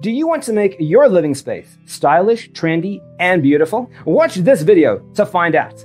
Do you want to make your living space stylish, trendy, and beautiful? Watch this video to find out.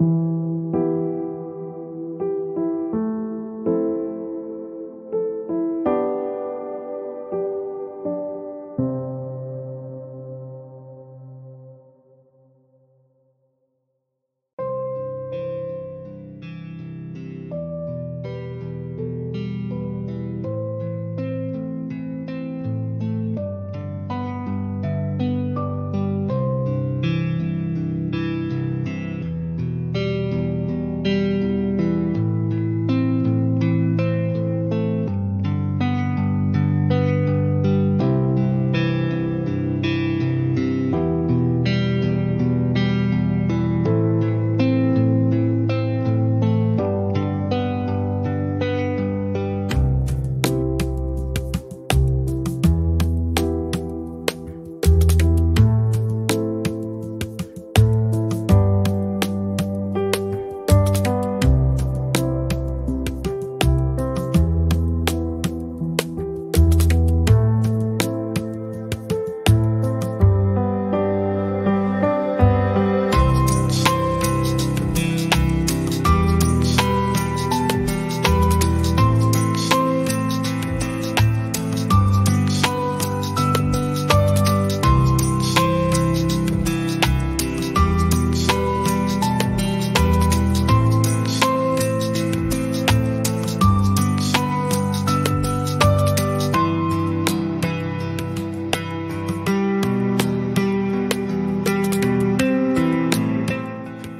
designercheatsheet.com.